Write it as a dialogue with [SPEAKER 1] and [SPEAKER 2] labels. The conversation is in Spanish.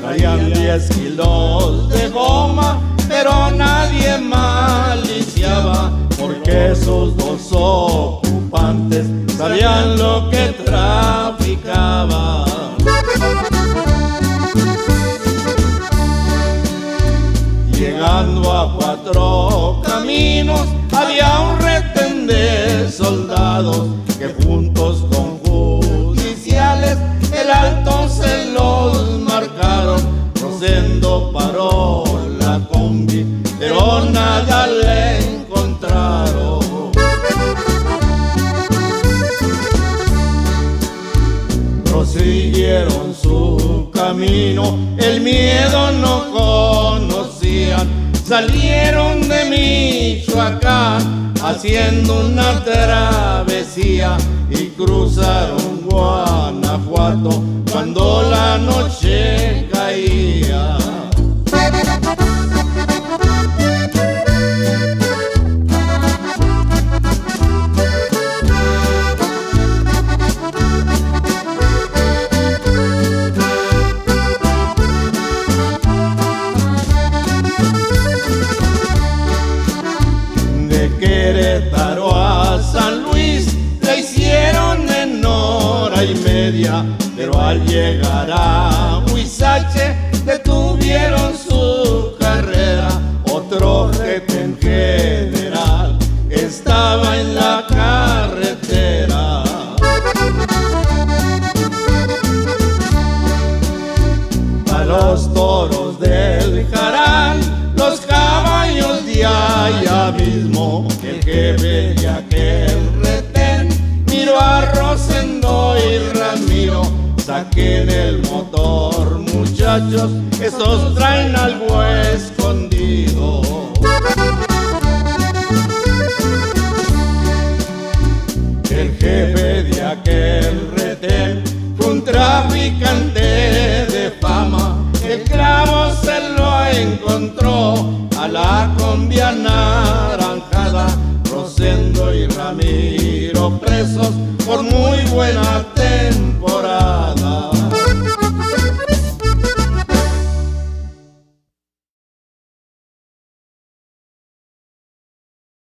[SPEAKER 1] traían 10 kilos de goma, pero nadie maliciaba, porque sus dos ocupantes sabían lo que Rosendo paró la combi, pero nada le encontraron. Prosiguieron su camino, el miedo no conocían. Salieron de Michoacán haciendo una travesía y cruzaron Guanajuato cuando la noche al llegar a Huizache detuvieron su carrera. Otro retén general estaba en la carretera. A los toros del Jaral, los caballos de allá mismo, el jefe saquen el motor muchachos, estos traen algo escondido. El jefe de aquel retén fue un traficante de fama. El clavo se lo encontró a la combia presos por muy buena temporada.